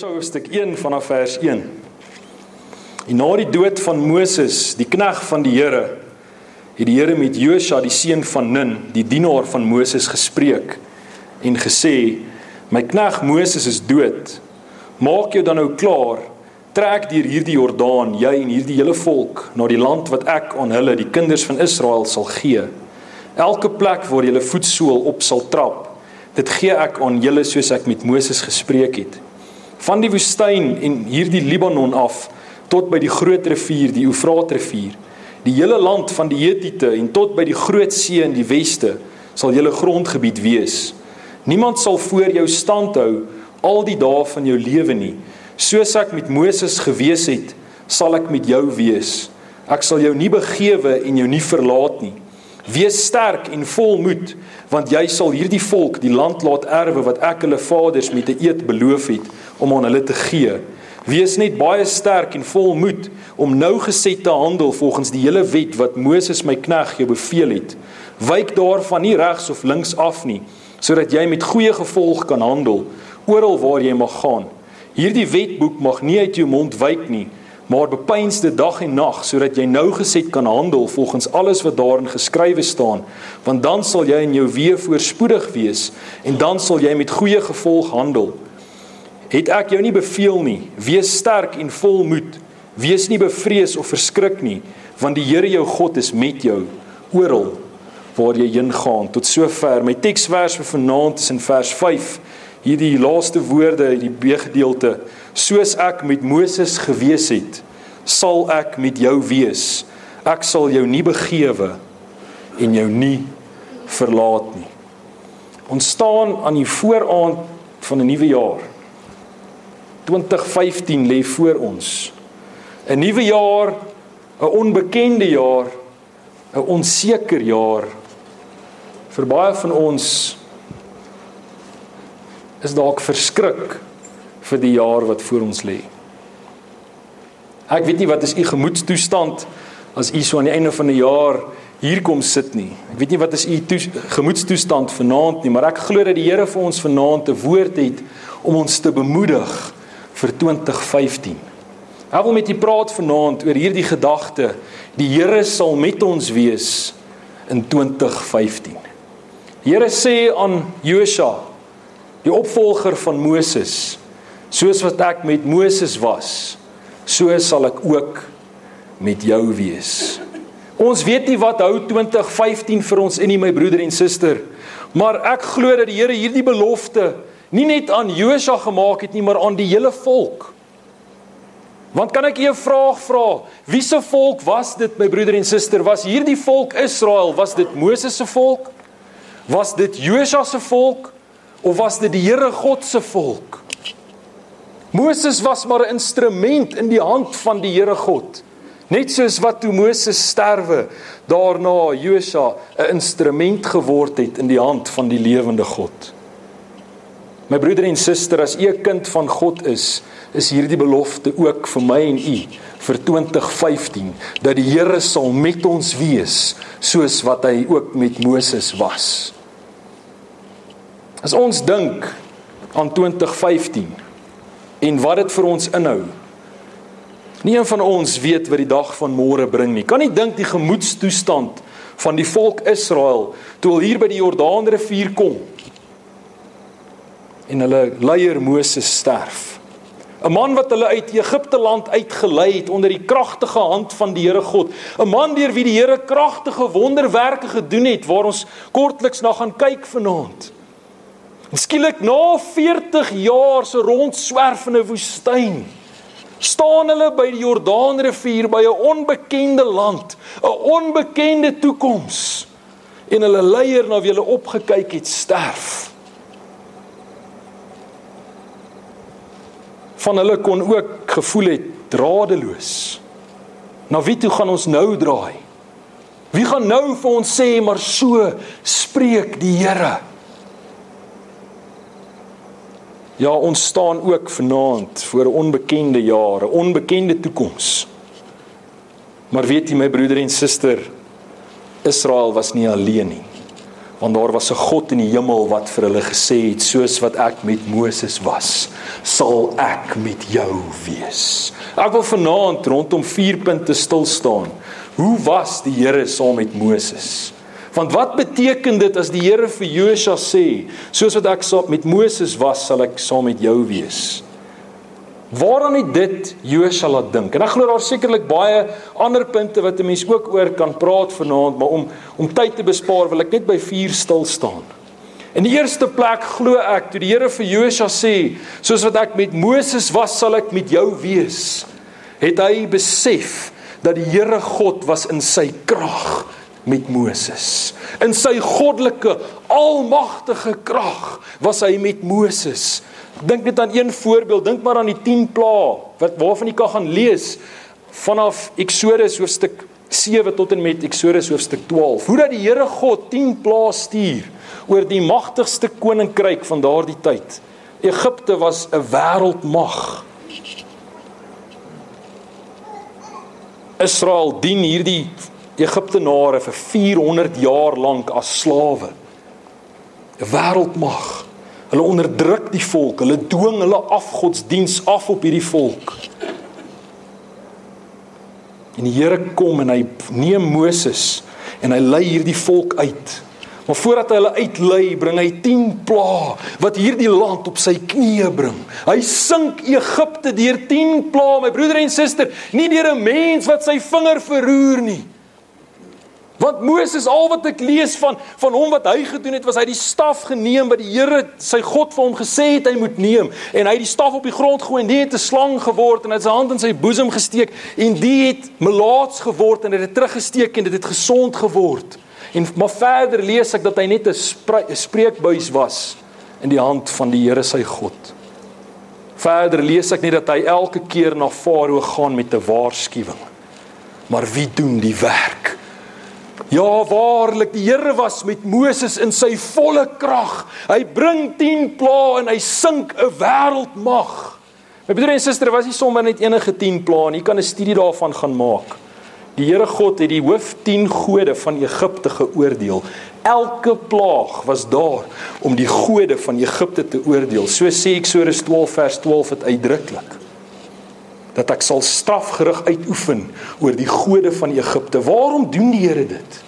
Josua hoofstuk 1 vanaf vers 1. En na die dood van Moses, die knegg van die Here, het die Here met Josua, die seun van Nun, die dienaar van Moses gespreek en gesê: "My knegg Moses is dood. Maak jou dan nou klaar. Trek deur hierdie Jordaan, jy en hierdie hele volk, na die land wat ek aan hulle, die kinders van Israel, sal gee. Elke plek waar julle voetsool op sal trap, dit gee ek aan julle soos ek met Moses gespreek het." Van die woestyn en hierdie Libanon af tot by die groot rivier, die Eufraatrivier, die hele land van die Hetiete en tot by die groot see in die weste sal julle grondgebied wees. Niemand sal voor jou stand hou al die dae van jou lewe nie. Soos ek met Moses gewees het, sal ek met jou wees. Ek sal jou nie begewe en jou nie verlaat nie. Wees sterk en vol moed, want jy sal hierdie volk die land laat erwe wat ek hulle vaders met 'n eed beloof het om aan hulle te gee. Wees net baie sterk en vol moed om nou geset te handel volgens die hele wet wat Moses my knegg jou beveel het. Wyk daarvan nie regs of links af nie, sodat jy met goeie gevolg kan handel oral waar jy mag gaan. Hierdie wetboek mag nie uit jou mond wyk nie, maar bepeins dit dag en nag sodat jy nou geset kan handel volgens alles wat daarin geskrywe staan, want dan sal jy in jou weë voorspoedig wees en dan sal jy met goeie gevolg handel. Het ek jou nie beveel nie wees sterk en vol moed. Wees nie bevrees of verskrik nie want die Here jou God is met jou oral waar jy heen gaan. Tot sover. My teksvers vir vanaand is in vers 5 hierdie laaste woorde hierdie B-gedeelte soos ek met Moses gewees het sal ek met jou wees ek sal jou nie begewe en jou nie verlaat nie ons staan aan die vooraand van 'n nuwe jaar 2015 lê voor ons. 'n Nuwe jaar, 'n onbekende jaar, 'n onseker jaar. Vir baie van ons is dalk verskrik vir die jaar wat voor ons lê. Ek weet nie wat is u gemoedstoestand as u so aan die einde van die jaar hier kom sit nie. Ek weet nie wat is u gemoedstoestand vanaand nie, maar ek glo dat die Here vir ons vanaand 'n woord het om ons te bemoedig vir 2015. Ek wil met u praat vanaand oor hierdie gedagte: Die Here sal met ons wees in 2015. Die Here sê aan Josua, die opvolger van Moses, soos wat ek met Moses was, so sal ek ook met jou wees. Ons weet nie wat hou 2015 vir ons in nie my broeder en suster, maar ek glo dat die Here hierdie belofte nie net aan Josua gemaak het nie, maar aan die hele volk. Want kan ek u 'n vraag vra? Wie se volk was dit, my broeder en suster? Was hierdie volk Israel? Was dit Moses se volk? Was dit Josua se volk of was dit die Here God se volk? Moses was maar 'n instrument in die hand van die Here God. Net soos wat toe Moses sterwe, daarna Josua 'n instrument geword het in die hand van die lewende God. My broeder en suster, as u 'n kind van God is, is hierdie belofte ook vir my en u vir 2015 dat die Here sal met ons wees soos wat hy ook met Moses was. As ons dink aan 2015 en wat dit vir ons inhou. Nie een van ons weet wat die dag van môre bring nie. Kan nie dink die gemoedstoestand van die volk Israel toe hulle hier by die Jordaanrivier kom en hulle leier Moses sterf. 'n Man wat hulle uit Egipte land uitgelei het onder die kragtige hand van die Here God. 'n Man deur wie die Here kragtige wonderwerke gedoen het waar ons kortliks na gaan kyk vanaand. Skielik na 40 jaar se rondswerf in 'n woestyn staan hulle by die Jordaanrivier by 'n onbekende land, 'n onbekende toekoms. En hulle leier na wie hulle opgekyk het sterf. van hulle kon ook gevoel het dradeloos. Na wie toe gaan ons nou draai? Wie gaan nou vir ons sê maar so spreek die Here? Ja, ons staan ook vanaand voor 'n onbekende jaar, 'n onbekende toekoms. Maar weet jy my broeder en suster, Israel was nie alleen nie. Want daar was 'n God in die hemel wat vir hulle gesê het soos wat ek met Moses was, sal ek met jou wees. Ek wil vanaand rondom vier punte stil staan. Hoe was die Here saam met Moses? Want wat beteken dit as die Here vir Josua sê, soos wat ek saam met Moses was, sal ek saam met jou wees? Waaraan het dit Josua laat dink? En ek glo daar sekerlik baie ander punte wat 'n mens ook oor kan praat vanaand, maar om om tyd te bespaar wil ek net by vier stil staan. In die eerste plek glo ek toe die Here vir Josua sê, soos wat ek met Moses was, sal ek met jou wees, het hy besef dat die Here God was in sy krag met Moses. In sy goddelike, almagtige krag was hy met Moses. Dink net aan een voorbeeld, dink maar aan die 10 plaae wat waarvan jy kan gaan lees vanaf Eksodus hoofstuk 7 tot en met Eksodus hoofstuk 12. Hoe dat die Here God 10 plaae stuur oor die magtigste koninkryk van daardie tyd. Egipte was 'n wêreldmag. Israel dien hierdie Egiptenare vir 400 jaar lank as slawe. 'n Wêreldmag. Hulle onderdruk die volk, hulle dwing hulle afgodsdiens af op hierdie volk. En die Here kom en hy neem Moses en hy lei hierdie volk uit. Maar voordat hy hulle uitlei, bring hy 10 plaae wat hierdie land op sy knieë bring. Hy sink Egipte deur 10 plaae, my broeder en suster, nie deur 'n mens wat sy vinger verroer nie. Want Moses al wat ek lees van van hom wat hy gedoen het was hy die staf geneem wat die Here sy God vir hom gesê het hy moet neem en hy het die staf op die grond gooi en dit het 'n slang geword en hy het sy hand in sy boesem gesteek en dit het melaats geword en dit het teruggesteek en dit het gesond geword. En maar verder lees ek dat hy net 'n spreekbuis was in die hand van die Here sy God. Verder lees ek net dat hy elke keer na Farao gaan met 'n waarskuwing. Maar wie doen die werk? Ja, waarlik, die Here was met Moses in sy volle krag. Hy bring 10 plaae en hy sink 'n wêreldmag. My broer en suster, was nie sommer net enige 10 plaae nie. Jy kan 'n studie daarvan gaan maak. Die Here God het die hoof 10 gode van Egipte geoordeel. Elke plaag was daar om die gode van Egipte te oordeel. So sê Eksodus 12 vers 12 dit uitdruklik. Dat ek sal strafgerig uitoefen oor die gode van Egipte. Waarom doen die Here dit?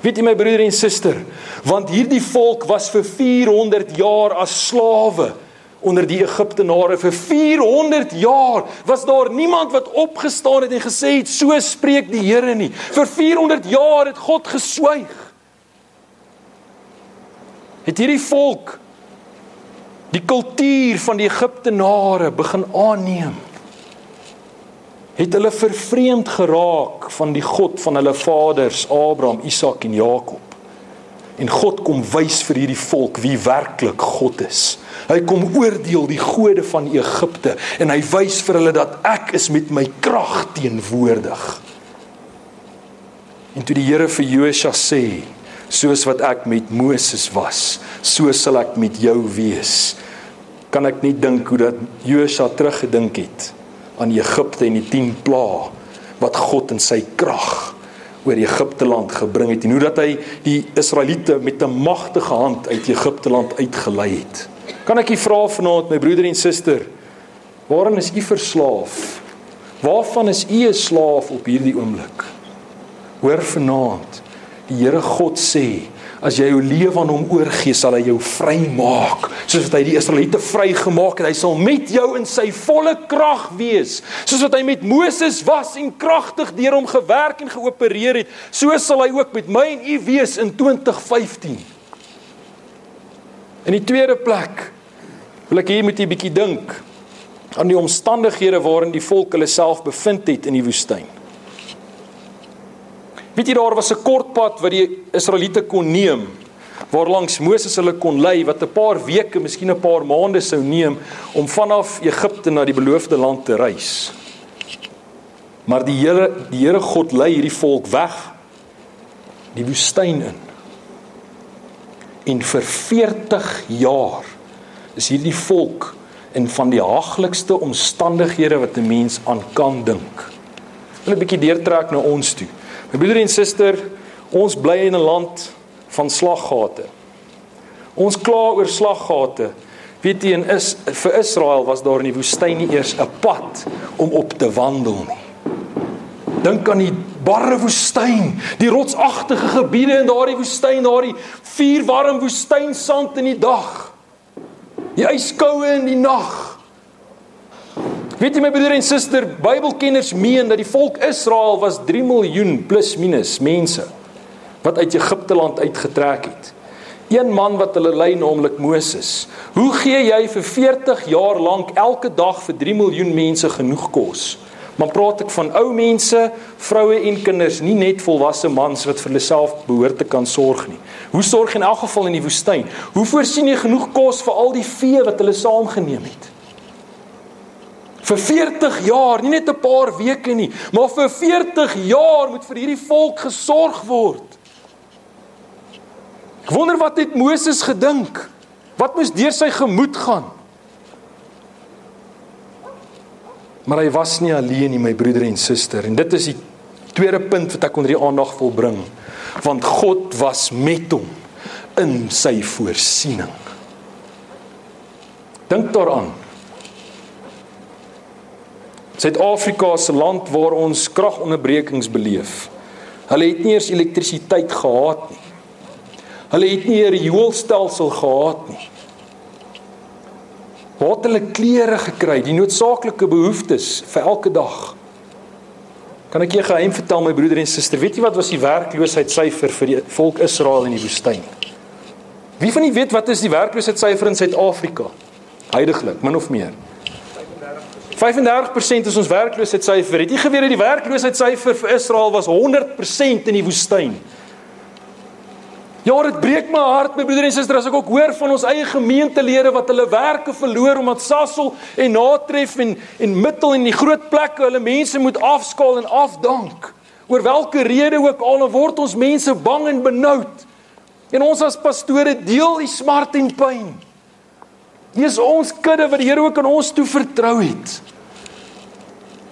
Weet jy my broer en suster, want hierdie volk was vir 400 jaar as slawe onder die Egiptenare vir 400 jaar was daar niemand wat opgestaan het en gesê het so spreek die Here nie. Vir 400 jaar het God geswyg. Het hierdie volk die kultuur van die Egiptenare begin aanneem het hulle vervreemd geraak van die God van hulle vaders Abraham, Isak en Jakob. En God kom wys vir hierdie volk wie werklik God is. Hy kom oordeel die gode van Egipte en hy wys vir hulle dat ek is met my krag teenwoordig. En toe die Here vir Josua sê, soos wat ek met Moses was, so sal ek met jou wees. Kan ek nie dink hoe dat Josua teruggedink het aan Egipte en die 10 plaae wat God in sy krag oor Egipte land gebring het en hoe dat hy die Israeliete met 'n magtige hand uit Egipte land uitgelei het. Kan ek u vra vanaand my broeder en suster, waaraan is u verslaaf? Waarvan is u 'n slaaf op hierdie oomblik? Hoor vanaand, die Here God sê, As jy jou lewe aan hom oorgee, sal hy jou vrymaak, soos wat hy die Israeliete vrygemaak het. Hy sal met jou in sy volle krag wees, soos wat hy met Moses was en kragtig deur hom gewerk en geopereer het. So sal hy ook met my en u wees in 2015. In die tweede plek wil ek hê jy moet 'n bietjie dink aan die omstandighede waarin die volk hulle self bevind het in die woestyn. Weet jy daar was 'n kort pad wat die Israeliete kon neem waarlangs Moses hulle kon lei wat 'n paar weke, miskien 'n paar maande sou neem om vanaf Egipte na die beloofde land te reis. Maar die Here, die Here God lei hierdie volk weg die woestyn in. En vir 40 jaar is hierdie volk in van die haglikste omstandighede wat 'n mens aan kan dink. Wil 'n bietjie deurtrek na ons toe. My broeder en suster, ons bly in 'n land van slaggate. Ons kla oor slaggate. Weet jy, in is vir Israel was daar in die woestyn nie eers 'n pad om op te wandel nie. Dink aan die barre woestyn, die rotsagtige gebiede in daardie woestyn, daardie vuur warm woestynsand in die dag. Die yskoue in die nag. Weet jy my broer en suster, Bybelkenners meen dat die volk Israel was 3 miljoen plus minus mense wat uit Egipte land uitgetrek het. Een man wat hulle lei naamlik Moses. Hoe gee jy vir 40 jaar lank elke dag vir 3 miljoen mense genoeg kos? Maar praat ek van ou mense, vroue en kinders, nie net volwasse mans wat vir hulle self behoort te kan sorg nie. Hoe sorg jy in elk geval in die woestyn? Hoe voorsien jy genoeg kos vir al die vee wat hulle saamgeneem het? Vir 40 jaar, nie net 'n paar weke nie, maar vir 40 jaar moet vir hierdie volk gesorg word. Ek wonder wat het Moses gedink? Wat moes deur sy gemoed gaan? Maar hy was nie alleen nie, my broeder en suster, en dit is die tweede punt wat ek onder die aandag wil bring, want God was met hom in sy voorsiening. Dink daaraan. Suid-Afrika se land waar ons kragonderbrekings beleef. Hulle het nie eers elektrisiteit gehad nie. Hulle het nie 'n rioolstelsel gehad nie. Het hulle klere gekry, die noodsaaklike behoeftes vir elke dag? Kan ek jou geheim vertel my broeder en suster, weet jy wat was die werkloosheidssyfer vir die volk Israel in die woestyn? Wie van julle weet wat is die werkloosheidssyfer in Suid-Afrika? Heidiglik, min of meer. 35% is ons werkloosheidssyfer. Het jy geweet dat die werkloosheidssyfer vir Israel was 100% in die woestyn? Ja, dit breek my hart, my broeder en suster, as ek ook hoor van ons eie gemeentelede wat hulle werke verloor omdat Sasol en Natref en en Mittel en die groot plekke hulle mense moet afskaal en afdank. Oor watter rede ook al word ons mense bang en benoud. En ons as pastore deel die smart en pyn. Dis ons kudde wat die Here ook aan ons toe vertrou het.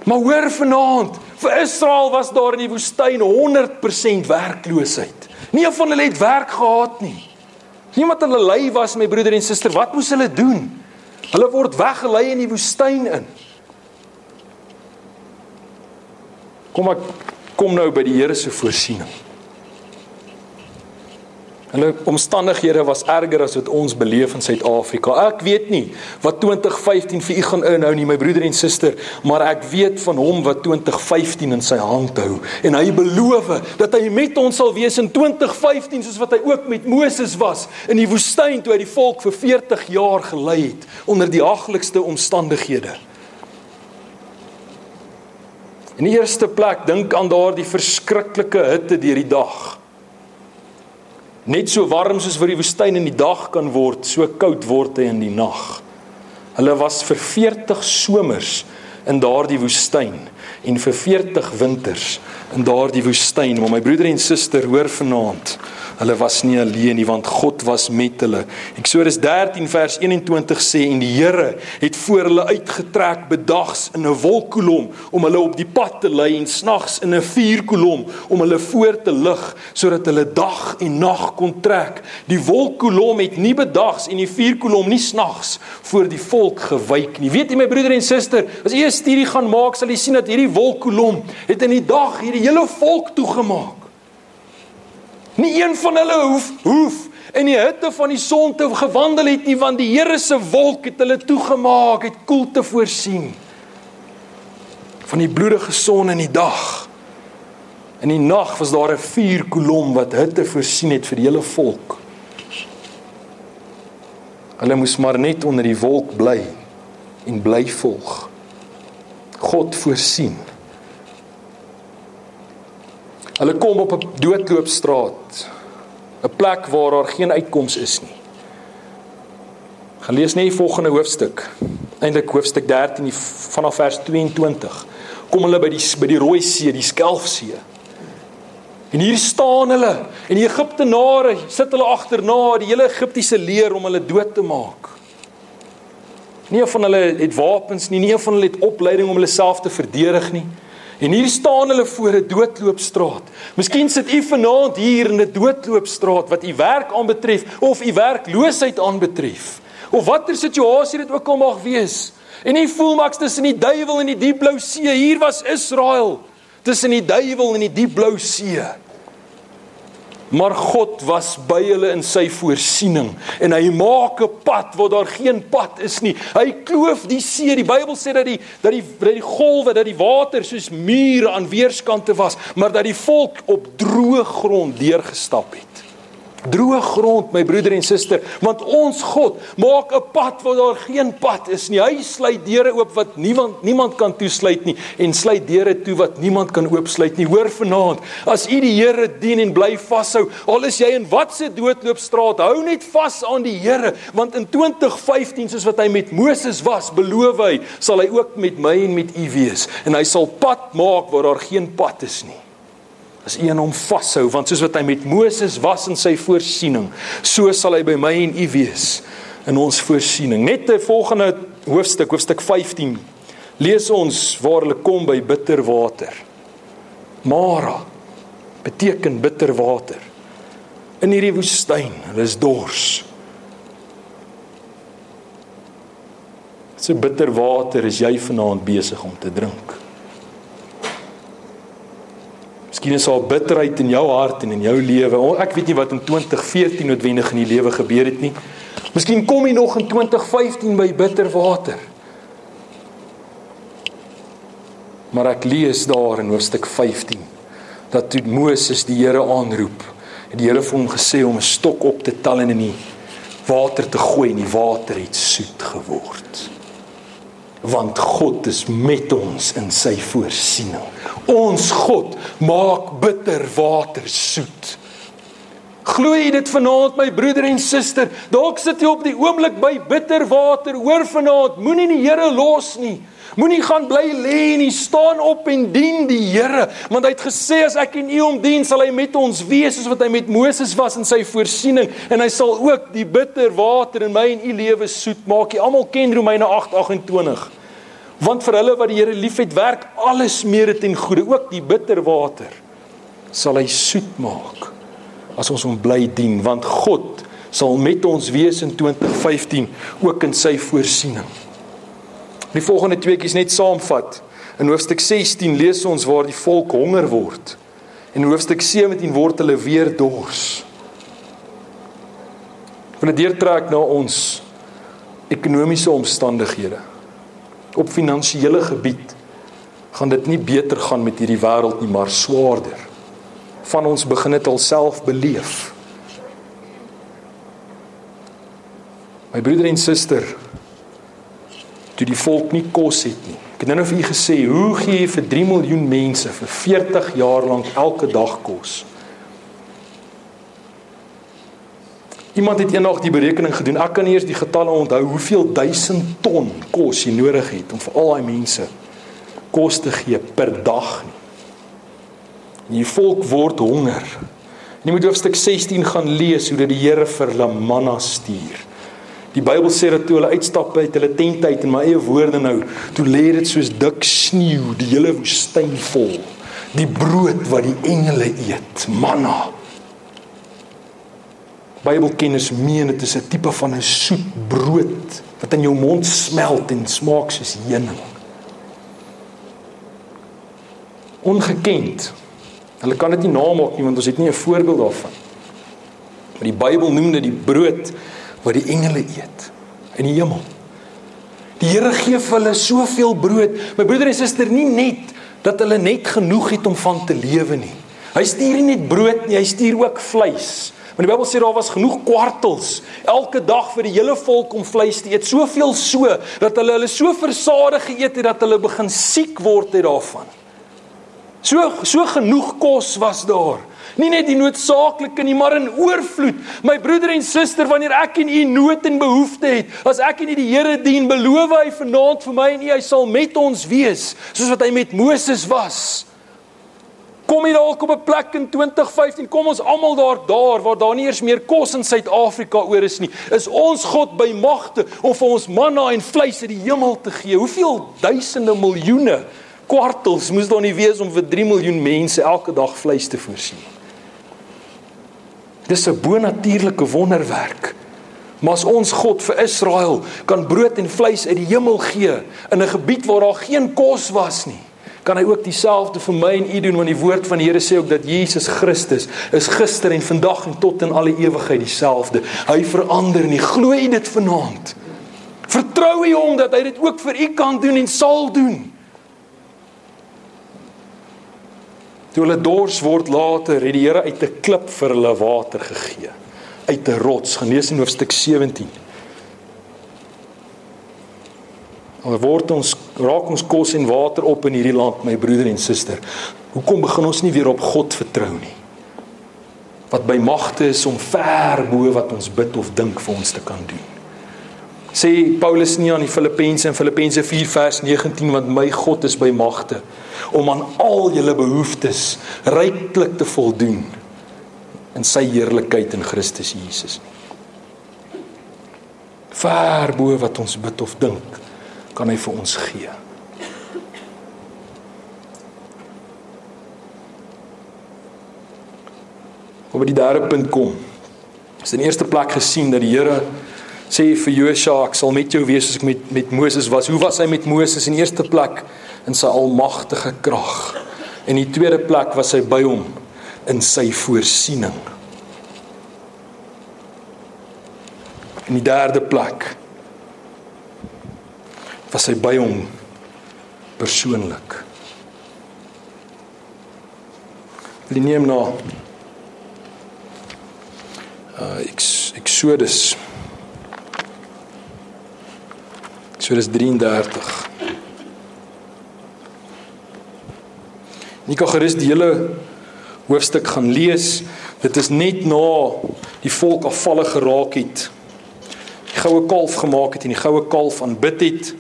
Maar hoor vanaand, vir Israel was daar in die woestyn 100% werkloosheid. Nie van hulle het werk gehad nie. Niemand hulle lei was my broeder en suster, wat moes hulle doen? Hulle word weggelei in die woestyn in. Kom ek kom nou by die Here se voorsiening. Hulle omstandighede was erger as wat ons beleef in Suid-Afrika. Ek weet nie wat 2015 vir u gaan inhou nie, my broeder en suster, maar ek weet van hom wat 2015 in sy hand hou en hy beloof dat hy met ons sal wees in 2015 soos wat hy ook met Moses was in die woestyn toe hy die volk vir 40 jaar gelei het onder die haglikste omstandighede. In die eerste plek dink aan daardie verskriklike hitte deur die dag. Net so warm soos vir die woestyn in die dag kan word, so koud word hy in die nag. Hulle was vir 40 somers in daardie woestyn en vir 40 winters in daardie woestyn. Maar my broeder en suster, hoor vanaand, Hulle was nie alleen nie want God was met hulle. Eksodus 13 vers 21 sê en die Here het voor hulle uitgetrek bedags in 'n wolkkolom om hulle op die pad te lei en snags in 'n vuurkolom om hulle voor te lig sodat hulle dag en nag kon trek. Die wolkkolom het nie bedags en die vuurkolom nie snags voor die volk gewyk nie. Weet jy my broeder en suster, as jy 'n studie gaan maak, sal jy sien dat hierdie wolkkolom het in die dag hierdie hele volk toegemaak. Nie een van hulle hoef hoef in die hitte van die son te gewandel het nie want die Here se wolk het hulle toegemaak, het koelte voorsien. Van die bloedige son in die dag. In die nag was daar 'n vuurkolom wat hitte voorsien het vir die hele volk. Hulle moes maar net onder die wolk bly en bly volg. God voorsien. Hulle kom op 'n doodloopstraat. 'n Plek waar daar geen uitkoms is nie. Gelees net die volgende hoofstuk. Eindelik hoofstuk 13 vanaf vers 22. Kom hulle by die by die Rooi See, die Skelfsee. En hier staan hulle en die Egiptenare sit hulle agterna die hele Egiptiese leer om hulle dood te maak. Nie een van hulle het wapens nie, nie een van hulle het opleiding om hulle self te verdedig nie. En hier staan hulle voor 'n doodloopstraat. Miskien sit u vanaand hier in 'n doodloopstraat wat u werk aanbetref of u werkloosheid aanbetref. Of watter situasie dit ook al mag wees. En u voel maks tussen die duiwel en die diep blou see. Hier was Israel tussen die duiwel en die diep blou see. Maar God was by hulle in sy voorsiening en hy maak 'n pad waar daar geen pad is nie. Hy kloof die see. Die Bybel sê dat die dat die dat die golwe, dat die water soos mure aan weerskante was, maar dat die volk op droë grond deurgestap het droë grond my broeder en suster want ons God maak 'n pad waar daar geen pad is nie. Hy sluit deure oop wat niemand niemand kan toesluit nie en sluit deure toe wat niemand kan oopsluit nie. Hoor vanaand as u die Here dien en bly vashou al is jy in watse doodloopstraat hou net vas aan die Here want in 2015 soos wat hy met Moses was beloof hy sal hy ook met my en met u wees en hy sal pad maak waar daar geen pad is nie as een hom vashou want soos wat hy met Moses was in sy voorsiening so sal hy by my en u wees in ons voorsiening. Net 'n volgende hoofstuk hoofstuk 15 lees ons waar hulle kom by bitter water. Mara beteken bitter water. In hierdie woestyn hulle is dors. So bitter water is jy vanaand besig om te drink Miskien is daar bitterheid in jou hart en in jou lewe. Ek weet nie wat in 2014 noodwendig in die lewe gebeur het nie. Miskien kom jy nog in 2015 by bitter water. Maar ek lees daar in hoofstuk 15 dat toe Moses die Here aanroep, het die Here vir hom gesê om 'n stok op te tel en in die water te gooi en die water het soet geword want God is met ons in sy voorsiening. Ons God maak bitter water soet. Glo jy dit vanaand my broeder en suster? Dalk sit jy op die oomblik by bitter water. Hoor vanaand, moenie die Here los nie. Moenie gaan bly lê nie, staan op en dien die Here, want hy het gesê as ek en u hom dien, sal hy met ons wees soos wat hy met Moses was in sy voorsiening en hy sal ook die bitter water in my en u lewe soet maak. Jy almal ken Romeine 8:28. Want vir hulle wat die Here liefhet, werk alles meer ten goeie, ook die bitter water sal hy soet maak as ons hom bly dien, want God sal met ons wees in 2015 ook in sy voorsiening. Die volgende tweeetjies net saamvat. In hoofstuk 16 lees ons waar die volk honger word. En in hoofstuk 17 word hulle weer dors. Wanneer dit deurtrek na ons ekonomiese omstandighede op finansiële gebied gaan dit nie beter gaan met hierdie wêreld nie, maar swaarder. Van ons begin dit alself beleef. My broeder en suster, toe die volk nie kos het nie. Ek het nou vir u gesê, hoe gee jy vir 3 miljoen mense vir 40 jaar lank elke dag kos? Iemand het eendag die berekening gedoen. Ek kan nie eers die getalle onthou hoeveel duisend ton kos jy nodig het om vir al daai mense kos te gee per dag nie. En die volk word honger. Jy moet hoofstuk 16 gaan lees hoe dit die Here vir hulle manna stuur. Die Bybel sê dat toe hulle uitstap uit hulle tent uit in my eie woorde nou, toe lê dit soos dik sneeu, die hele woestyn vol. Die brood wat die engele eet, manna. Bybelkenners meen dit is 'n tipe van 'n soet brood wat in jou mond smelt en smaak soos heuning. Ongekend. Hulle kan dit nie namaak nie want ons het nie 'n voorbeeld daarvan. Maar die Bybel noem dit die brood wat die engele eet in die hemel. Die Here gee vir hulle soveel brood. My broeder en suster, nie net dat hulle net genoeg het om van te lewe nie. Hy stuur nie net brood nie, hy stuur ook vleis. Want die Bybel sê daar was genoeg kwartels elke dag vir die hele volk om vleis te eet. Soveel so dat hulle hulle so versadig geëet het dat hulle begin siek word het daarvan. So so genoeg kos was daar. Nie net die noodsaaklike nie, maar in oorvloed. My broeder en suster, wanneer ek en u nood en behoefte het, as ek en u die Here dien, beloof hy vanaand vir my en u hy sal met ons wees, soos wat hy met Moses was. Kom jy dalk op 'n plek in 2015, kom ons almal daar daar waar daar nie eers meer kos in Suid-Afrika oor is nie. Is ons God by magte om vir ons manna en vleis uit die hemel te gee? Hoeveel duisende miljoene Kwartels moes daar nie wees om vir 3 miljoen mense elke dag vleis te voorsien. Dis 'n bonatuurlike wonderwerk. Maar as ons God vir Israel kan brood en vleis uit die hemel gee in 'n gebied waar daar geen kos was nie, kan hy ook dieselfde vir my en u doen want die woord van die Here sê ook dat Jesus Christus is gister en vandag en tot in alle ewigheid dieselfde. Hy verander nie. Glo jy dit vanaand? Vertrou jy hom dat hy dit ook vir u kan doen en sal doen? Toe hulle dors word later, het die Here uit 'n klip vir hulle water gegee. Uit 'n rots, genees in hoofstuk 17. Al word ons raak ons kos en water op in hierdie land, my broeder en suster. Hoekom begin ons nie weer op God vertrou nie? Wat by magte is om ver bo wat ons bid of dink vir ons te kan doen. Sê Paulus nie aan die Filippense in Filippense 4 vers 19 want my God is by magte om aan al julle behoeftes ryklik te voldoen in sy heerlikheid in Christus Jesus. Ver bo wat ons bid of dink, kan hy vir ons gee. Op die derde punt kom. Is in eerste plek gesien dat die Here sê vir Josua ek sal met jou wees soos ek met met Moses was. Hoe was hy met Moses in eerste plek? in sy almagtige krag. En die tweede plek was hy by hom in sy voorsiening. In die derde plek was hy by hom persoonlik. Wil neem na uh Exodus Exodus 33 Jy kan gerus die hele hoofstuk gaan lees. Dit is net na die volk afvallig geraak het. Die goue kalf gemaak het en die goue kalf aanbid het.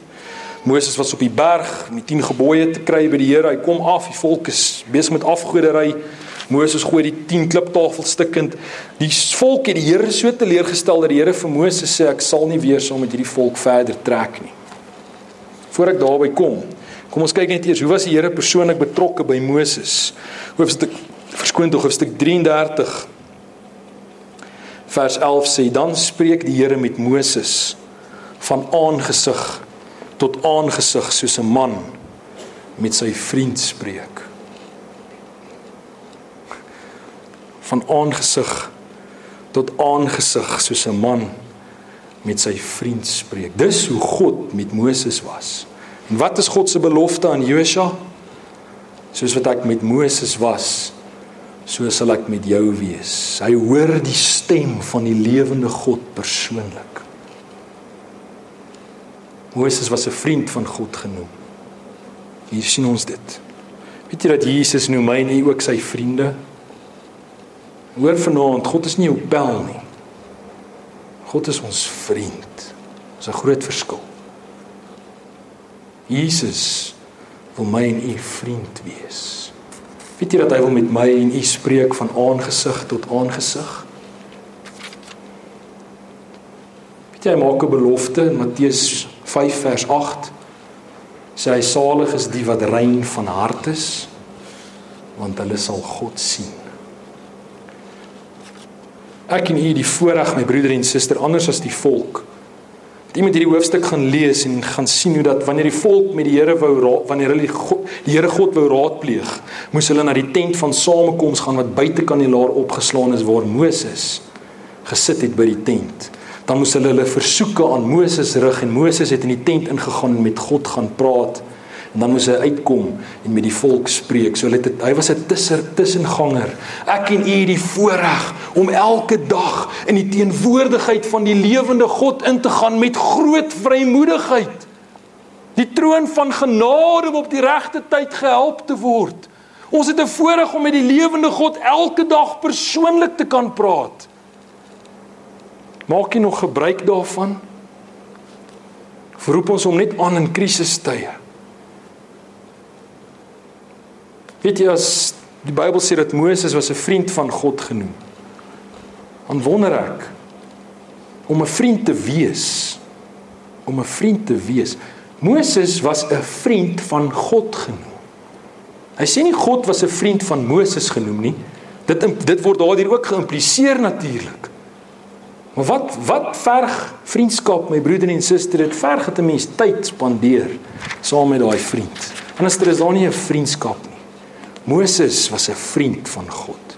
Moses was op die berg om die 10 gebooie te kry by die Here. Hy kom af, die volk is besig met afgoderry. Moses gooi die 10 kliptafels stukkend. Die volk het die Here so teleurgestel dat die Here vir Moses sê ek sal nie weer saam met hierdie volk verder trek nie. Voordat ek daarby kom, Kom ons kyk net eers hoe was die Here persoonlik betrokke by Moses. Hoofstuk verskoon tog hoofstuk 33 vers 11 sê dan spreek die Here met Moses van aangesig tot aangesig soos 'n man met sy vriend spreek. Van aangesig tot aangesig soos 'n man met sy vriend spreek. Dis hoe God met Moses was. En wat is God se belofte aan Josua? Soos wat ek met Moses was, so sal ek met jou wees. Hy hoor die stem van die lewende God persoonlik. Moses was 'n vriend van God genoem. Hier sien ons dit. Weet jy dat Jesus noem my en u ook sy vriende? Hoor vanaand, God is nie jou pel nie. God is ons vriend. Dis 'n groot verskil. Jesus wil my en u vriend wees. Weet jy dat hy wil met my en u spreek van aangesig tot aangesig? Weet jy hy maak 'n belofte in Matteus 5 vers 8 sê hy salig is die wat rein van hart is want hulle sal God sien. Ek en u die voorreg my broeder en suster anders as die volk iemand hierdie hoofstuk gaan lees en gaan sien hoe dat wanneer die volk met die Here wou wanneer hulle die, God, die Here God wou raadpleeg, moes hulle na die tent van samekoms gaan wat buite kan die laar opgeslaan is waar Moses gesit het by die tent. Dan moes hulle hulle versoeke aan Moses rig en Moses het in die tent ingegaan en met God gaan praat. En dan moes hy uitkom en met die volk spreek. So het, hy was 'n tusser tussenganger. Ek en u het die voorreg om elke dag in die teenwoordigheid van die lewende God in te gaan met groot vrymoedigheid. Die troon van genade om op die regte tyd gehelp te word. Ons het 'n voorreg om met die lewende God elke dag persoonlik te kan praat. Maak jy nog gebruik daarvan? Verroep ons om net aan in krisistye. Weet jy as die Bybel sê dat Moses was 'n vriend van God genoem. Dan wonder ek om 'n vriend te wees om 'n vriend te wees. Moses was 'n vriend van God genoem. Hy sê nie God was 'n vriend van Moses genoem nie. Dit dit word daardeur ook geïmpliseer natuurlik. Maar wat wat verg vriendskap my broeder en suster? Dit verg dat 'n mens tyd spandeer saam met daai vriend. Anders is daar nie 'n vriendskap nie. Moses was 'n vriend van God.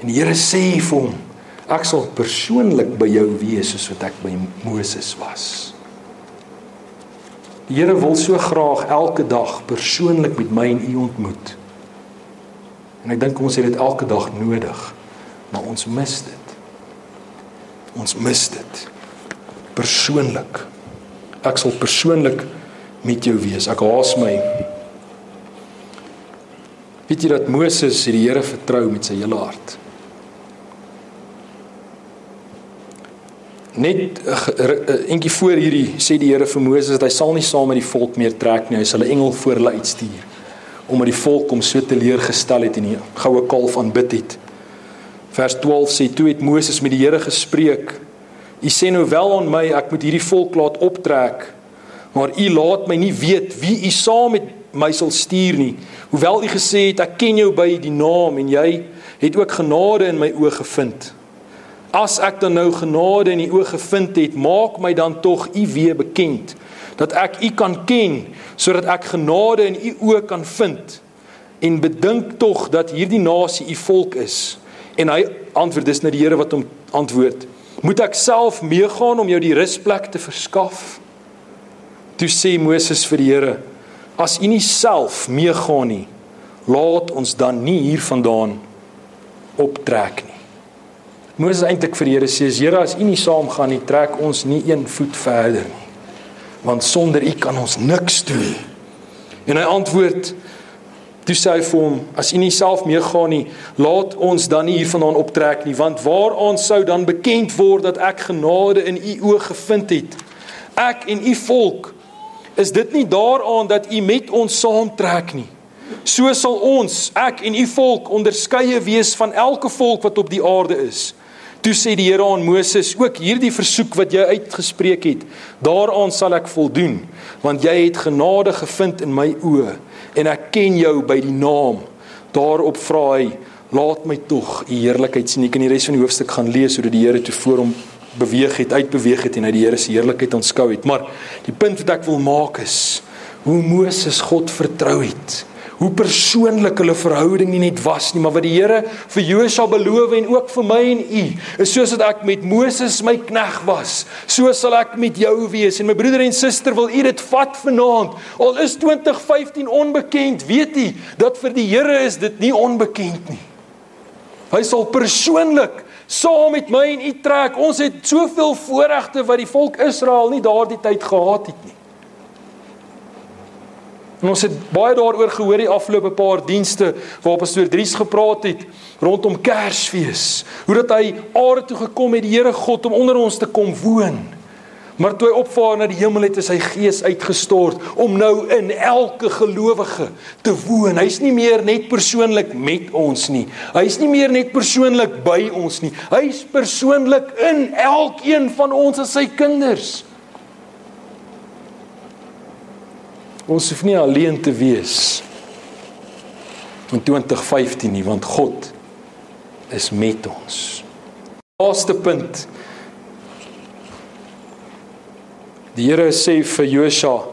En die Here sê vir hom: "Ek sal persoonlik by jou wees soos wat ek by Moses was." Die Here wil so graag elke dag persoonlik met my en u ontmoet. En ek dink ons het dit elke dag nodig, maar ons mis dit. Ons mis dit. Persoonlik. Ek sal persoonlik met jou wees. Ek haas my. Weet jy dat Moses die Here vertrou met sy hele hart? Net eentjie voor hierdie sê die Here vir Moses dat hy sal nie saam met die volk meer trek nie. Hy sal 'n engel voor hulle uitstuur omdat die volk hom so teleurgestel het en die goue kalf aanbid het. Vers 12 sê toe het Moses met die Here gespreek. U sê nou wel aan my ek moet hierdie volk laat optrek. Maar u laat my nie weet wie u saam met my sal stuur nie. Hoewel u gesê het ek ken jou by die naam en jy het ook genade in my oë gevind. As ek dan nou genade in u oë gevind het, maak my dan tog u weer bekend dat ek u kan ken sodat ek genade in u oë kan vind en bedink tog dat hierdie nasie u volk is. En hy antwoord dis nou die Here wat hom antwoord. Moet ek self meegaan om jou die rusplek te verskaf? Toe sê Moses vir die Here: As u nie self meegaan nie, laat ons dan nie hier vandaan optrek nie. Moses eintlik vir die Here sê: "Here, as U nie saamgaan nie, trek ons nie een voet verder nie. Want sonder U kan ons niks doen." En hy antwoord toe sê hy vir hom: "As U nie self meegaan nie, laat ons dan nie hiervandaan optrek nie, want waaraan sou dan bekend word dat ek genade in U oë gevind het? Ek en U volk, is dit nie daaraan dat U met ons saamtrek nie?" So sal ons, ek en u volk onderskeie wees van elke volk wat op die aarde is. Toe sê die Here aan Moses: "Ook hierdie versoek wat jy uitgespreek het, daaraan sal ek voldoen, want jy het genade gevind in my oë en ek ken jou by die naam." Daarop vra hy: "Laat my tog u heerlikheid sien." Ek kan die res van die hoofstuk gaan lees hoe dit die Here toe voor hom beweeg het, uitbeweeg het en hy die Here se heerlikheid aanskou het. Maar die punt wat ek wil maak is hoe Moses God vertrou het hoe persoonlik hulle verhouding nie net was nie, maar wat die Here vir Josua beloof en ook vir my en u, is soos dat ek met Moses my knegg was, so sal ek met jou wees. En my broeder en suster, wil u dit vat vanaand? Al is 2015 onbekend, weet u dat vir die Here is dit nie onbekend nie. Hy sal persoonlik saam met my en u trek. Ons het soveel voorregte wat die volk Israel nie daardie tyd gehad het nie. En ons het baie daaroor gehoor die afgelope paar dienste waar pastoor Dries gepraat het rondom Kersfees. Hoe dat hy aarde toe gekom het, die Here God om onder ons te kom woon. Maar toe hy opvaar na die hemel het, is sy gees uitgestort om nou in elke gelowige te woon. Hy's nie meer net persoonlik met ons nie. Hy's nie meer net persoonlik by ons nie. Hy's persoonlik in elkeen van ons as sy kinders. Ons hoef nie alleen te wees in 2015 nie, want God is met ons. Laaste punt. Die Here sê vir Josua,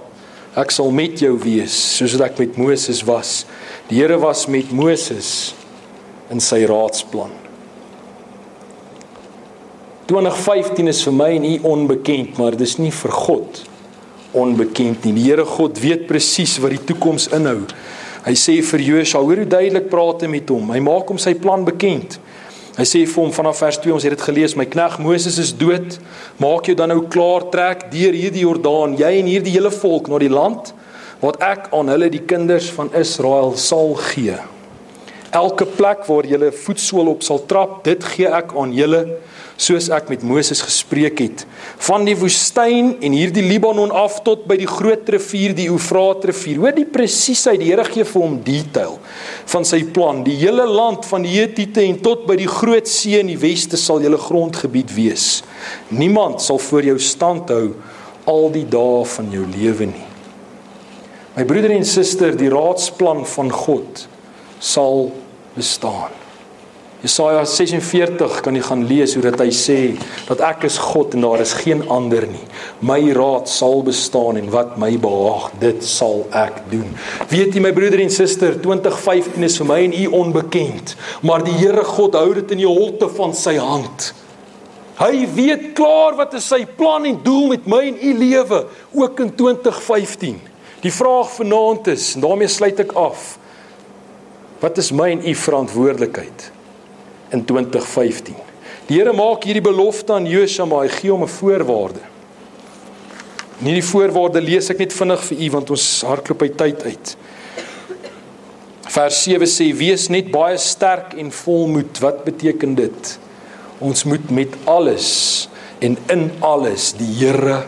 ek sal met jou wees soos wat ek met Moses was. Die Here was met Moses in sy raadsplan. 2015 is vir my en u onbekend, maar dis nie vir God nie onbekend nie. Die Here God weet presies wat die toekoms inhou. Hy sê vir Josua, hoor hoe duidelik praat hy met hom. Hy maak hom sy plan bekend. Hy sê vir hom vanaf vers 2, ons het dit gelees, my knegg Moses is dood. Maak jou dan nou klaar trek deur hierdie Jordaan, jy en hierdie hele volk na die land wat ek aan hulle die kinders van Israel sal gee. Elke plek waar julle voetsool op sal trap, dit gee ek aan julle soos ek met Moses gespreek het van die woestyn en hierdie Libanon af tot by die groot rivier die Eufraat rivier. Hoor die presisheid die Here gee vir hom detail van sy plan. Die hele land van die Hetite en tot by die groot see in die weste sal julle grondgebied wees. Niemand sal voor jou stand hou al die dae van jou lewe nie. My broeder en suster, die raadsplan van God sal bestaan. Jesaja 46 kan jy gaan lees hoe dit hy sê dat ek is God en daar is geen ander nie. My raad sal bestaan en wat my behaag, dit sal ek doen. Weet jy my broeder en suster, 2015 is vir my en u onbekend, maar die Here God hou dit in die holte van sy hand. Hy weet klaar wat is sy plan en doel met my en u lewe ook in 2015. Die vraag vanaand is en daarmee sluit ek af. Wat is my en u verantwoordelikheid? In 2015. Die Here maak hierdie belofte aan Josua, maar hy gee hom 'n voorwaarde. Nie die voorwaarde lees ek net vinnig vir u want ons hardloop uit tyd uit. Vers 7 sê wees net baie sterk en volmoed. Wat beteken dit? Ons moet met alles en in alles die Here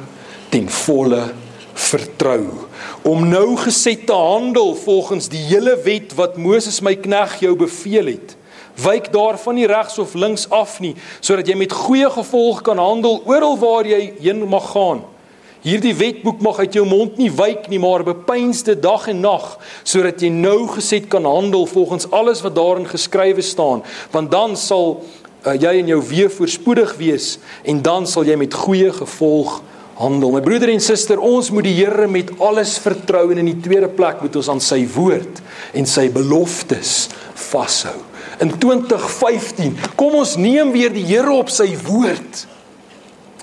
ten volle vertrou om nou geset te handel volgens die hele wet wat Moses my knegg jou beveel het wyk daarvan nie regs of links af nie sodat jy met goeie gevolg kan handel oral waar jy heen mag gaan. Hierdie wetboek mag uit jou mond nie wyk nie, maar bepeinsde dag en nag sodat jy nou geset kan handel volgens alles wat daarin geskrywe staan, want dan sal uh, jy en jou weer voorspoedig wees en dan sal jy met goeie gevolg handel. My broeder en suster, ons moet die Here met alles vertrou en in die tweede plek moet ons aan sy woord en sy beloftes vashou in 2015. Kom ons neem weer die Here op sy woord.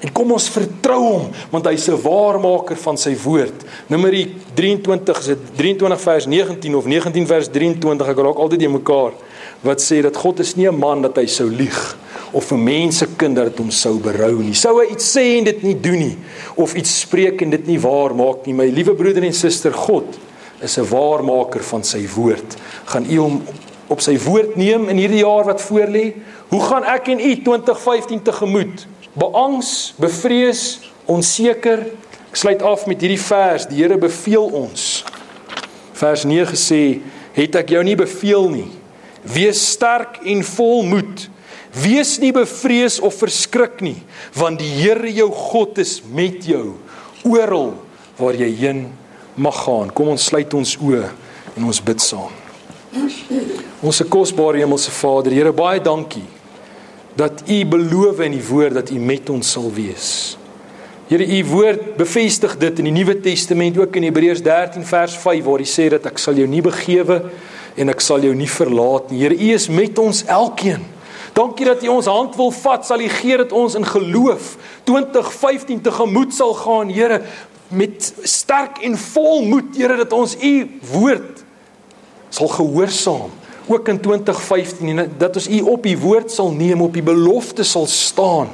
En kom ons vertrou hom want hy's 'n waarmaker van sy woord. Numeri 23 is dit 23 vers 19 of 19 vers 23 ek raak altyd in mekaar wat sê dat God is nie 'n man dat hy sou lieg of 'n mense kind dat hom sou berou nie. Sou hy iets sê en dit nie doen nie of iets spreek en dit nie waar maak nie. My liewe broeder en suster, God is 'n waarmaker van sy woord. Gaan u hom op sy woord neem in hierdie jaar wat voorlê? Hoe gaan ek en u 2015 tegemoet? Beangs, bevrees, onseker? Ek sluit af met hierdie vers. Die Here beveel ons. Vers 9 sê: "Het ek jou nie beveel nie? Wees sterk en vol moed. Wees nie bevrees of verskrik nie, want die Here jou God is met jou oral waar jy heen mag gaan." Kom ons sluit ons oë en ons bid saam. Onse kosbare hemelse Vader, Here baie dankie dat U beloof in die woord dat U met ons sal wees. Here U woord bevestig dit in die Nuwe Testament ook in Hebreërs 13 vers 5 waar hy sê dat ek sal jou nie begewe en ek sal jou nie verlaat nie. Here U is met ons elkeen. Dankie dat U ons hand wil vat, sal U gee dat ons in geloof 2015 tegemoet sal gaan, Here, met sterk en vol moed, Here, dat ons U woord sal gehoorsaam ook in 2015 en dat ons u op u woord sal neem op u belofte sal staan.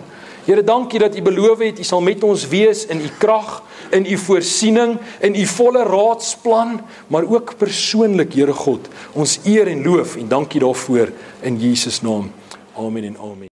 Here dankie dat u beloof het u sal met ons wees in u krag, in u voorsiening, in u volle raadsplan, maar ook persoonlik Here God. Ons eer en loof en dankie daarvoor in Jesus naam. Amen en amen.